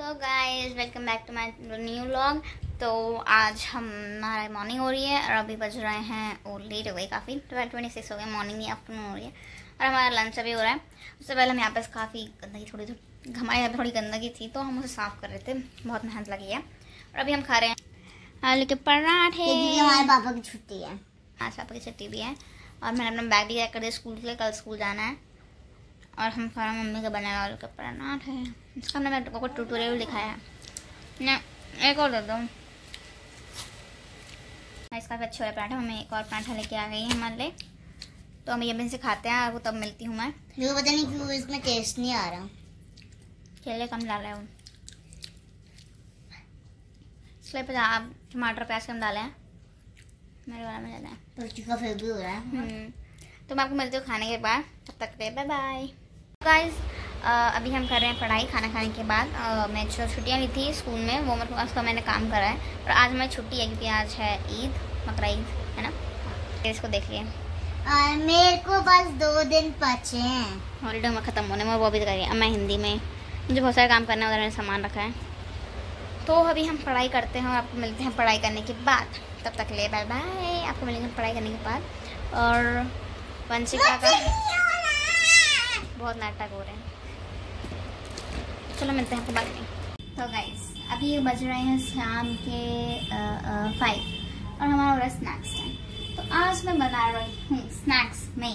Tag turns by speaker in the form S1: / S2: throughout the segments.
S1: तो guys welcome back to my new vlog तो आज हमारा मॉर्निंग हो रही है और अभी बज रहे हैं और लेट हो गई काफ़ी। ट्वेल्व ट्वेंटी सिक्स हो गए मॉर्निंग या आफ्टरनून हो रही है। और हमारा लंच अभी हो रहा है। उससे पहले हम यहाँ पे काफ़ी गंदगी थोड़ी थोड़ी हमारे यहाँ पे थोड़ी गंदगी थी तो हम उसे साफ़ कर रहे थे। बहुत मेहनत लगी है। और अभी हम खा रहे हैं आलू के पराठे।
S2: हमारे पापा की छुट्टी है।
S1: आज पापा की छुट्टी भी है। और मैंने अपना बैग भी पैक कर दिया स्कूल के लिए कल स्कूल जाना है। और हम खाना मम्मी का बनाया वाले का पराठा। है हमने मेरे को ट्यूटोरियल दिखाया है। ना एक और दे दो। इसका भी अच्छा पराठा। हमें एक और पराठा लेके आ गई है हमारे लिए। तो हम ये से खाते हैं और वो तब मिलती हूँ मैं।
S2: को पता नहीं क्यों इसमें टेस्ट नहीं आ रहा।
S1: केले कम डाल रहे हो इसलिए पता आप टमाटर प्याज कम डाले। हैं मेरे वाला में ज़्यादा। है
S2: तो तीखा फिर भी हो रहा है।
S1: हम्म, तो मैं आपको मिलती हूँ खाने के बाद। तब तक के बाय बाय गाइस अभी हम कर रहे हैं पढ़ाई खाना खाने के बाद। मैं जो छुट्टियाँ ली थी स्कूल में वो मतलब उसका मैंने काम करा है। और आज हमारी छुट्टी है क्योंकि आज है ईद बकरा ईद है ना? इसको देखिए
S2: और मेरे को बस दो दिन बचे हैं।
S1: हॉलीडे में ख़त्म होने में वो भी करिए अब मैं हिंदी में मुझे बहुत सारे काम करना है उधर मैंने सामान रखा है। तो अभी हम पढ़ाई करते हैं और आपको मिलते हैं पढ़ाई करने के बाद। तब तक ले बाय बाय आपको मिलेंगे पढ़ाई करने के बाद। और वंशिका का बहुत नाटक हो रहे हैं। चलो मिलते हैं बाद में। तो गाइज़ अभी बज रहे हैं शाम के फाइव और हमारा हो रहा है स्नैक्स टाइम तो आज मैं बना रही हूँ स्नैक्स में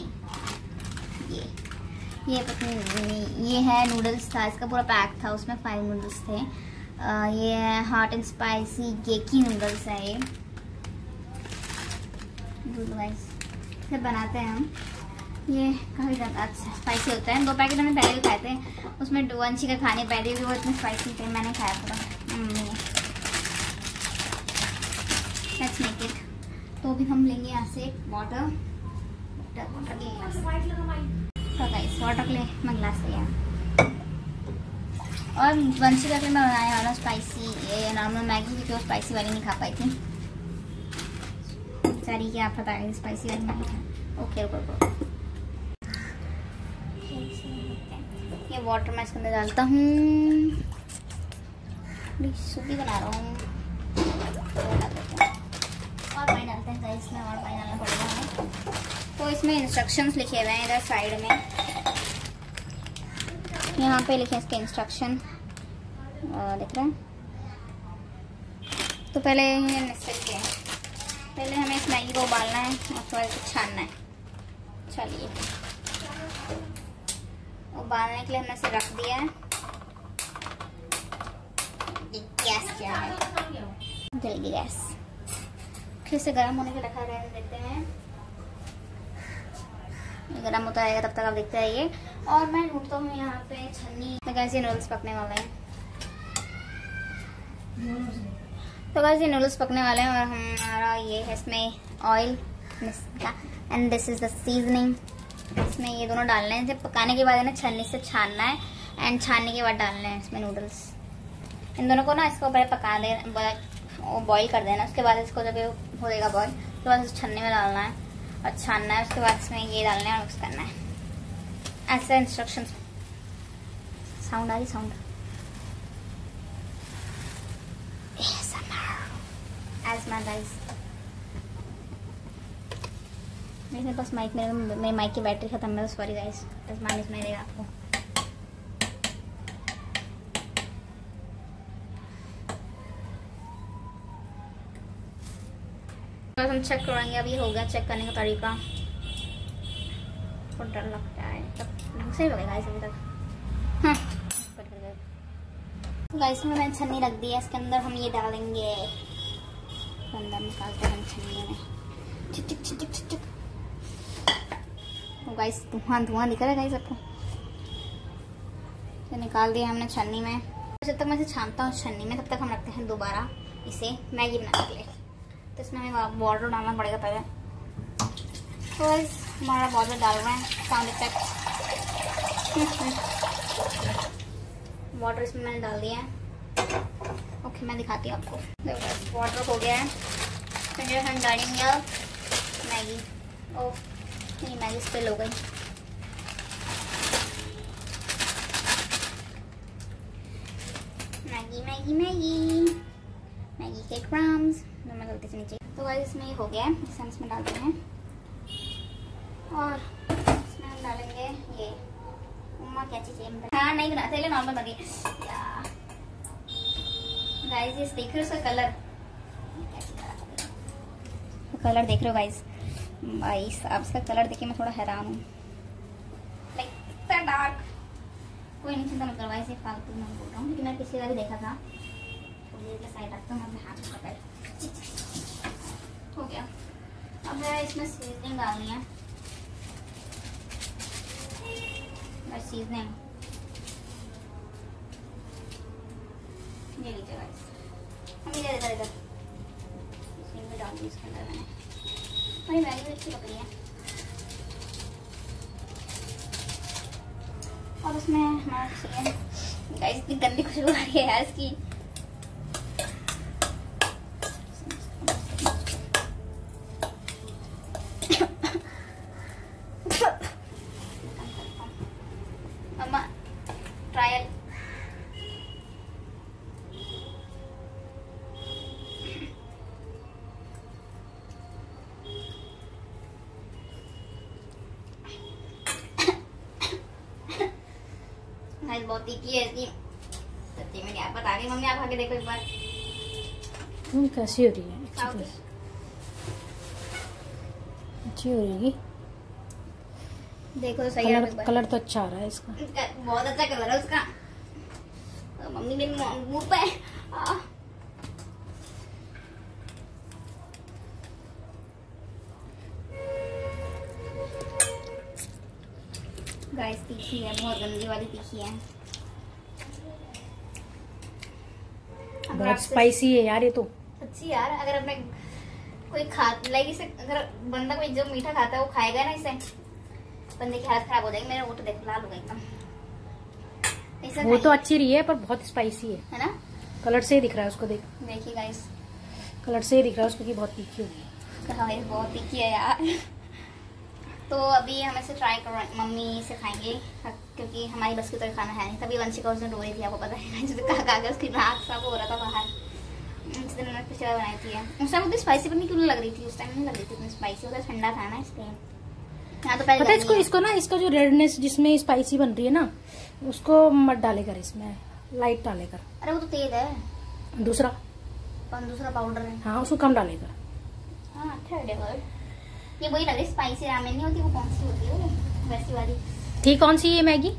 S1: ये ये पत्नी ये है नूडल्स था इसका पूरा पैक था उसमें फाइव नूडल्स थे। आ, ये है hot and spicy Geki noodles है ये। गाइस फिर बनाते हैं हम। ये काफ़ी ज़्यादा अच्छा स्पाइसी होता है। दो पैकेट हमने पहले भी खाए थे। उसमें डुवंशी का खाने पहले भी वो इतने स्पाइसी थे, मैंने खाया ने लेट्स मेक इट तो भी हम लेंगे यहाँ से वाटर वाटर तो गाइस वाटर के मैं गिलास लिया और वंशी का मैं बनाने वाला स्पाइसी ये नॉर्मल मैगी क्योंकि वो स्पाइसी वाली नहीं खा पाई थी। सारी क्या आप बताएँगे स्पाइसी वाली मैगी। था ओके ओके ओके ये वाटर मैं इसके अंदर डालता हूँ सूपी बना रहा हूँ। और पानी डालते हैं इसमें और पानी डालना पड़ेगा तो इसमें इंस्ट्रक्शंस लिखे हुए हैं इधर साइड में। यहाँ पे लिखे इसके इंस्ट्रक्शन देख रहे हैं। तो पहले के पहले हमें इस मैगी को उबालना है और बाद छानना है। चलिए। उबालने के लिए हमने इसे रख दिया है। गैस क्या है? जल गैस। फिर से गर्म होने के रखा रहने देते हैं। गर्म होता रहेगा तब तक आप देखते रहिए। और मैं ढूंढता हूँ यहाँ पे छन्नी। तो कैसे नूडल्स पकने वाले हैं। तो कैसे नूडल्स पकने वाले हैं और हमारा ये है इसमें oil and this is the seasoning इसमें ये दोनों डालने हैं। जब पकाने के बाद है ना छन्नी से छानना है। एंड छानने के बाद डालना है इसमें नूडल्स इन दोनों को ना इसको पहले पका दे बॉईल कर देना। उसके बाद इसको जब हो जाएगा बॉईल उसके बाद इसे छन्ने में डालना है। और छानना है, उसके बाद इसमें ये डालना है और मिक्स करना है। ऐसे इंस्ट्रक्शन साउंड आ रही साउंड एज माई मेरे पास माइक मेरे मेरे माइक की बैटरी खत्म है सॉरी गाइस दस माइनस में रहेगा आपको। बस हम चेक करेंगे ये हो गया चेक करने का तरीका। बहुत डर लगता है, तब सही हो गया गाइस अभी तक। हाँ गाइस में मैंने छन्नी रख दी है, इसके अंदर हम ये डालेंगे। अंदर निकालते हैं छन्नी में। चिक चिक चिक चिक चिक। गाइस धुआँ धुआँ दिख रहा है आपको तो निकाल दिया हमने छन्नी में। जब तक मैं इसे छानता हूँ छन्नी में, तब तक हम रखते हैं दोबारा इसे मैगी बनाने के लिए। तो इसमें हमें बॉर्डर डालना पड़ेगा पहले। तो हमारा बॉर्डर डाल रहे हैं साउंड इफ़ेक्ट वाटर इसमें मैंने डाल दिया है। ओके मैं दिखाती हूँ आपको। बॉर्डर हो गया है। हम डालेंगे मैगी। ओह ये मैगी स्पिल हो गई। Maggi Maggi Maggi. मैगी के क्रम्स मैं गलती से नीचे तो गाइस इसमें हो गया है। इसे हम इसमें डालते हैं। और इसमें हम डालेंगे ये। उम्मा क्या चीज़ है? हाँ नहीं बनाते ले नॉर्मल बन गाइस ये। देख रहे हो उसका कलर कलर देख रहे हो गाइस भाई अब इसका कलर देखिए मैं थोड़ा हैरान हूँ। डार्क कोई नहीं, चिंता मत करो गाइस फालतू मैं बोल रहा हूँ, क्योंकि मैंने पिछली बार देखा था। तो ये साइड रखता हूँ, अपने हाथ में पकड़। हो गया। अब है इसमें सीजनिंग डालनी है। बस सीजनिंग ये लीजिए गाइस हम इधर इधर। इधर इसमें डाल दी इसके अंदर मैंने। भाई भी अच्छी पकड़ी है और उसमें हमारा गाइस इतनी गंदी खुशबू आ रही है यार इसकी मम्मा ट्रायल गाइस बहुत की है इसकी सच्ची में क्या बता रही मम्मी आप खा के देखो एक बार।
S3: हम्म, कैसी हो रही है? अच्छी तो-
S1: तो।
S3: हो रही
S1: देखो तो सही है
S3: कलर कलर तो अच्छा आ रहा है इसका।
S1: बहुत अच्छा कलर है उसका। और मम्मी मेरी मुँह पे। गाइस तीखी है बहुत गंदी वाली तीखी है।
S3: बहुत स्पाइसी है यार ये तो।
S1: सच्ची यार अगर अपने कोई खा लाइक इसे अगर बंदा कोई जो मीठा खाता है वो खाएगा ना इसे। बंदे की हालत खराब हो जाएगी मेरा वो तो देख लाल हो एकदम।
S3: वो तो अच्छी रही है पर बहुत स्पाइसी है।
S1: है ना?
S3: कलर से ही दिख रहा है उसको देख।
S1: देखिए गाइस
S3: कलर से ही दिख रहा है उसको कि बहुत तीखी होगी
S1: गाइस बहुत तीखी है यार। तो अभी हम इसे ट्राई कर मम्मी से खाएँगे क्योंकि हमारी बस की तरह खाना है नहीं। तभी वंशी का उसने रो रही थी आपको पता है जो कहा कहा के उसकी नाक सब हो रहा था बाहर। उस दिन मैंने पिछले बार बनाई थी उस टाइम उतनी स्पाइसी पता नहीं क्यों लग रही थी? उस टाइम नहीं लग रही थी उतनी स्पाइसी उधर ठंडा था ना इसलिए। हाँ तो पहले
S3: पता है इसको इसको ना इसका जो रेडनेस जिसमें स्पाइसी बन रही है ना उसको मत डालेकर इसमें लाइट डालेकर
S1: अरे वो तो तेज है।
S3: दूसरा।
S1: दूसरा पाउडर है।
S3: हाँ उसको कम डालेकर
S1: हाँ अच्छा ये वही लग रही स्पाइसी रामेन नहीं होती वो कौन सी होती है वो? वैसी वाली।
S3: ठीक कौन सी ये मैगी?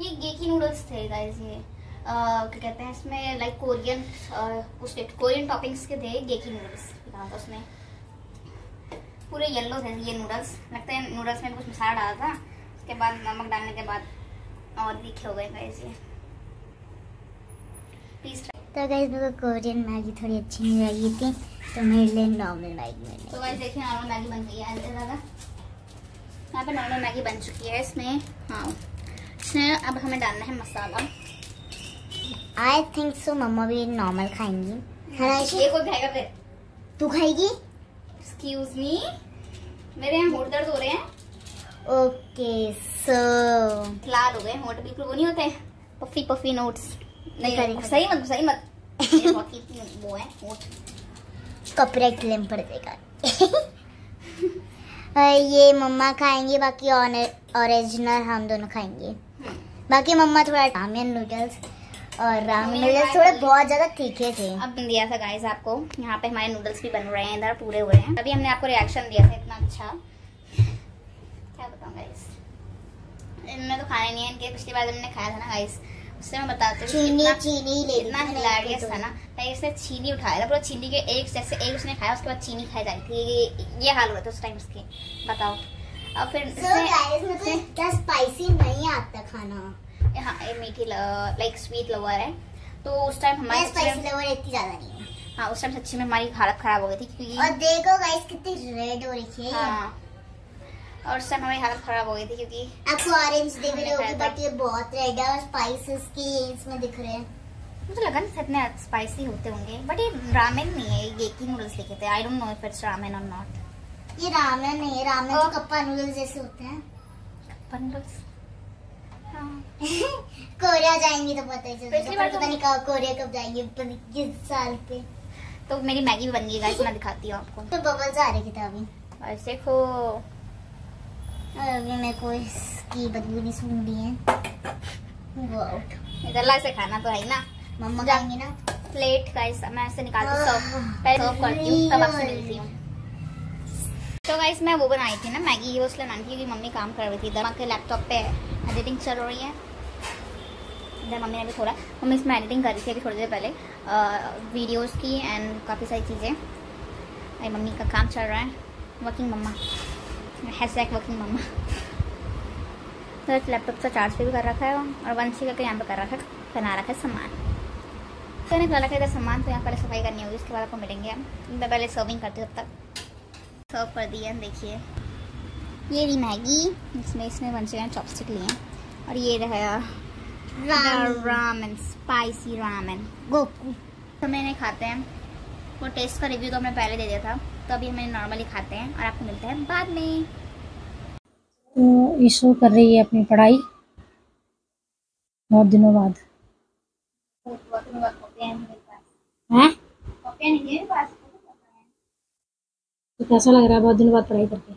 S1: ये गेकी नूडल्स थे गाइस ये। क्या कहते हैं इसमें लाइक कोरियन कुछ कोरियन टॉपिंग्स के थे गेकी नूडल्स था उसमें। पूरे येलो थे ये नूडल्स लगता है नूडल्स में कुछ मसाला डाला था। उसके बाद नमक डालने के बाद और तीखे हो गए गाइस ये। प्लीज़
S2: तो गाइस मेरे को कोरियन मैगी थोड़ी अच्छी नहीं लगी थी। तो मेरे लिए नॉर्मल मैगी मैंने
S1: तो गाइस देखिए नॉर्मल मैगी बन गई है यहाँ पे नॉर्मल मैगी बन चुकी है इसमें हाँ। इसमें अब हमें डालना है मसाला।
S2: आई थिंक सो मम्मा भी नॉर्मल खाएँगी। है
S1: ये कोई खाएगा फिर?
S2: तू खाएगी?
S1: एक्सक्यूज मी मेरे यहाँ होठ दर्द हो रहे हैं।
S2: ओके सो
S1: लाल हो गए होठ बिल्कुल वो नहीं होते। पफी पफी नोट्स नहीं। सही मत सही मत। वो है होठ।
S2: कॉपीराइट क्लेम पड़ जाएगा ये मम्मा खाएँगी बाकी ओरिजिनल हम दोनों खाएँगे। बाकी मम्मा थोड़ा रामेन नूडल्स और रामेन नूडल्स थोड़े बहुत ज़्यादा तीखे थे।
S1: अब दिया था गाइस आपको। यहाँ पे हमारे नूडल्स भी बन रहे हैं इधर पूरे हुए हैं। अभी हमने आपको रिएक्शन दिया था इतना अच्छा। क्या बताऊँ गाइस इनने तो खाने नहीं है इनके पिछली बार हमने खाया था ना गाइस उससे मैं बताती हूँ
S2: चीनी चीनी ले
S1: इतना
S2: थी
S1: हिलारियस था ना। लाइक इसने चीनी उठाया। था पूरा चीनी के एक जैसे एक उसने खाया उसके बाद चीनी खाई जा रही थी। ये हाल हो रहा था उस टाइम उसके बताओ। और फिर
S2: So
S1: इसने-
S2: guys, मेरे को इतना स्पाइसी नहीं आता खाना?
S1: हाँ ये मीठी लाइक स्वीट लवर है। तो उस टाइम हमारे
S2: स्पाइसी
S1: में-
S2: इतनी ज़्यादा नहीं है।
S1: हाँ उस टाइम सच्ची में हमारी हालत खराब हो गई थी क्योंकि और
S2: देखो गाइस कितनी रेड हो रही है
S1: हाँ। और उस टाइम हमारी हालत खराब हो गई थी क्योंकि
S2: आपको ऑरेंज दिख रही होगी बट ये बहुत रेड है और स्पाइसेस की इसमें दिख रहे हैं।
S1: मुझे लगा नहीं इतने स्पाइसी होते होंगे बट ये रामेन नहीं है ये गेकी नूडल्स लिखे थे। I don't know if it's ramen or not
S2: ये रामेन नहीं है रामेन तो कप्पा नूडल्स जैसे होते हैं।
S1: कप्पा नूडल्स हाँ।
S2: कोरिया जाएँगे तो पता ही
S1: पिछली बार तो-
S2: पता नहीं कब कोरिया कब जाएँगे किस साल पे।
S1: तो मेरी मैगी भी बन गई गाइस मैं दिखाती हूँ आपको।
S2: तो बबल्स आ रहे थे अभी
S1: गाइस देखो
S2: और अभी मेरे को इसकी बदबू नहीं सूंघ है। वो आउट
S1: इधर से खाना तो है ना।
S2: मम्मा ना?
S1: प्लेट गाइस मैं ऐसे निकालती हूँ सर्व पहले सर्व करती हूँ तब आपसे मिलती हूँ। तो गाइस मैं वो बनाई थी ना मैगी वो इसलिए बनाई थी क्योंकि मम्मी काम कर रही थी। इधर के लैपटॉप पे एडिटिंग चल रही है। इधर मम्मी ने भी थोड़ा मम्मी इसमें एडिटिंग कर रही थी अभी थोड़ी देर पहले। वीडियोस की एंड काफ़ी सारी चीज़ें। मम्मी का काम चल रहा है। Working mamma. Hashtag working mamma तो लैपटॉप से चार्ज पे भी कर रखा है और वंशी का यहाँ पे कर रखा है बना रखा है सामान। तो मैंने रखा इधर सामान तो यहाँ पहले सफ़ाई करनी होगी उसके बाद आपको मिलेंगे हम। मैं पहले सर्विंग करती हूँ तब तक। सर्व कर दिया देखिए। ये रही मैगी इसमें इसमें वंशी ने चॉपस्टिक लिए हैं। और ये रहा
S2: राम
S1: रामेन स्पाइसी रामेन
S2: गोकू।
S1: तो मैंने खाते हैं। वो टेस्ट का रिव्यू तो हमने पहले दे दिया था। तो अभी हमें नॉर्मली खाते हैं और आपको मिलता है बाद में।
S3: तो ईशू कर रही है अपनी पढ़ाई। बहुत दिनों बाद। तो कैसा लग रहा है? बहुत दिनों बाद पढ़ाई करके।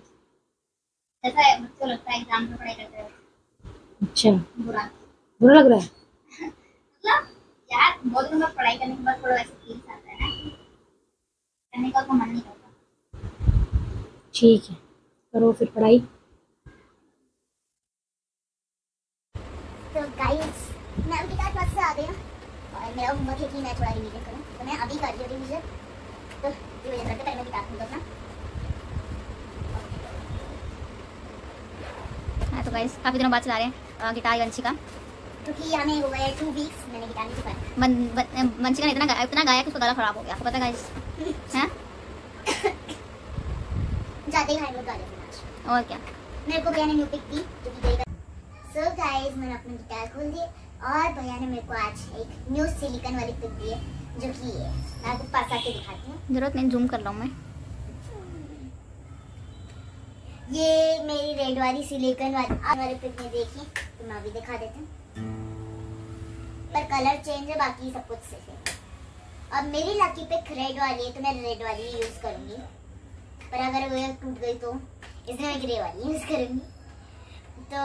S1: ऐसा है लगता है एग्ज़ाम में पढ़ाई करते
S3: अच्छा।
S1: बुरा।
S3: बुरा लग रहा है?
S1: मतलब यार बहुत दिनों बाद पढ़ाई करने के बाद थोड़ा ऐसा फील आता है ना करने का तो मन नहीं करता।
S3: ठीक है करो फिर पढ़ाई।
S2: तो गाइस मैं अभी गिटार क्लास से आ गई हूँ और मेरा होमवर्क है कि मैं थोड़ा रिवीजन करूँ। तो मैं अभी कर रही हूँ रिवीजन तो रिवीजन करके पहले मैं खोल अपना
S1: हाँ तो गाइस काफ़ी दिनों बाद चला रहे हैं गिटार वंशी का
S2: क्योंकि हमें हो गए टू वीक्स मैंने गिटार नहीं सिखाया
S1: वंशी का इतना गाया इतना गाया कि उसका गला खराब हो गया। आपको पता है गाइस हैं?
S2: जाते ही गा लेते आज।
S1: और क्या?
S2: मेरे को भैया ने न्यू पिक दी जो कि देगा सो गाइस मैंने अपना गिटार खोल दिया और भैया ने मेरे को आज एक न्यू सिलिकॉन वाली पिक दी है जो कि ये मैं आपको पास आके दिखाती हूँ।
S1: ज़रूरत नहीं जूम कर लो मैं।
S2: ये मेरी रेड वाली सिलिकॉन वाली वाली पिक में देखी तो मैं अभी दिखा देती हूँ। पर कलर चेंज है बाकी सब कुछ सेम है। अब मेरी लकी पिक रेड वाली है तो मैं रेड वाली यूज़ करूँगी। पर अगर वो टूट गई तो इसलिए मैं ग्रे वाली यूज़ करूँगी। तो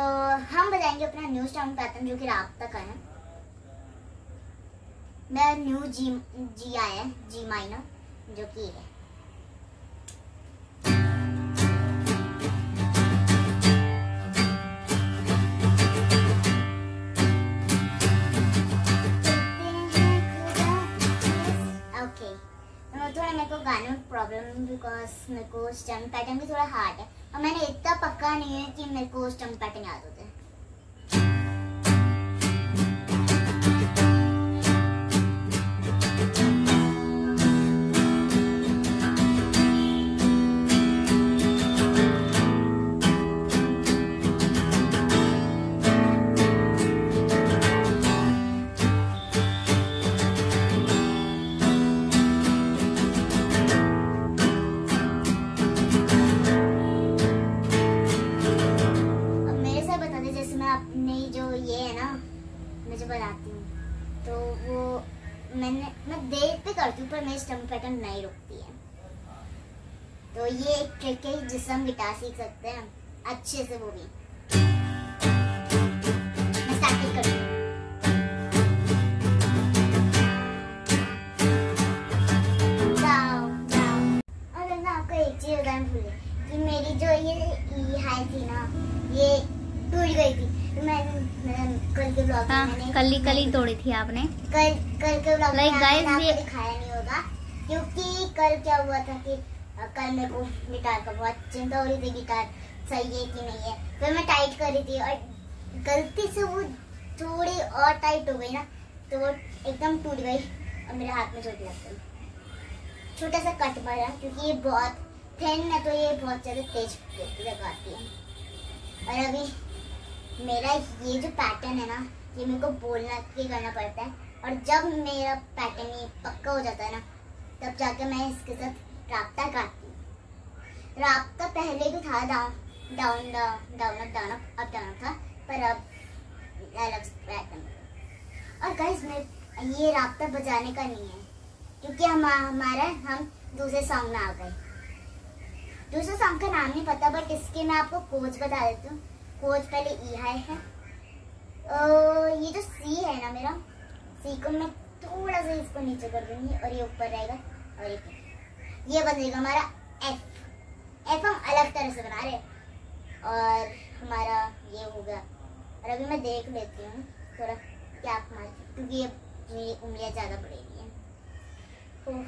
S2: हम बताएँगे अपना न्यू स्टाउन पैटर्न जो कि रात तक है मैं न्यू जी जी आया है, जी माइनर, जो कि है। गाने में प्रॉब्लम बिकॉज़ मेरे को स्टम्प पैटर्न भी थोड़ा हार्ड है। और मैंने इतना पक्का नहीं है कि मेरे को स्टम्प पैटर्न याद होते है। मैंने, मैं देख पे करती हूँ, पर मेरी स्टम्प पैटर्न नहीं रुकती है। तो ये एक ट्रिक है जिससे हम गिटार सीख सकते हैं, अच्छे से वो भी। मैं स्टार्ट करती हूँ। कल
S1: ही कल ही तोड़ी थी आपने।
S2: कल कल के ब्लॉग में
S1: Like,
S2: आपने
S1: ये-
S2: दिखाया नहीं होगा क्योंकि कल क्या हुआ था कि कल मेरे को गिटार का बहुत चिंता हो रही थी गिटार सही है कि नहीं है। फिर मैं टाइट कर रही थी और गलती से वो थोड़ी और टाइट हो गई ना तो वो एकदम टूट गई और मेरे हाथ में चोट लग गई। छोटा सा कट पड़ा क्योंकि ये बहुत थिन है तो ये बहुत ज़्यादा तेज लगाती है। और अभी मेरा ये जो पैटर्न है ना ये मेरे को बोलना के करना पड़ता है। और जब मेरा पैटर्न ये पक्का हो जाता है ना, तब जाकर मैं इसके साथ राब्ता गाती हूँ। राब्ता पहले भी था down down down up down up up down था, पर अब अलग करना और गाइस मैं, ये रास्ता बजाने का नहीं है, क्योंकि हम, हमारा, हम दूसरे सॉन्ग में आ गए दूसरे सॉन्ग का नाम नहीं पता बट इसके मैं आपको कोच बता देती हूँ। कोच पहले ई हाई है ये जो सी है ना मेरा सी को मैं थोड़ा सा इसको नीचे कर दूँगी और ये ऊपर रहेगा और ये ये बनेगा हमारा एफ़ एफ़ हम अलग तरह से बना रहे और हमारा ये हो गया। और अभी मैं देख लेती हूँ थोड़ा क्या मार क्योंकि ये मेरी उंगलियाँ ज़्यादा बढ़ेगी हैं।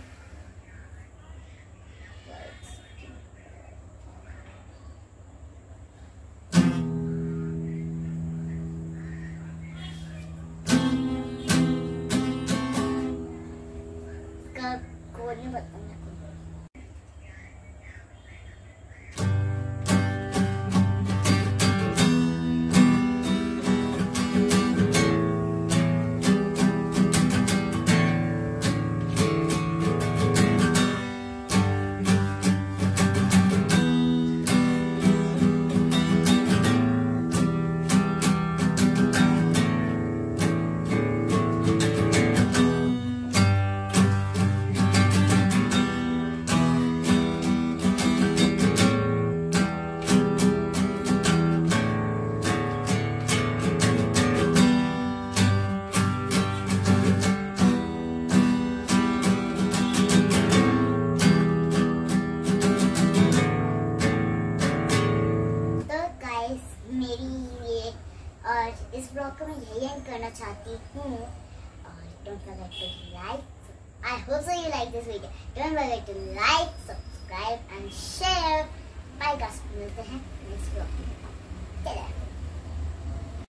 S2: चाहती हूँ और don't forget to like I hope so you like this video don't forget to like subscribe and share bye guys मिलते हैं नेक्स्ट ब्लॉग में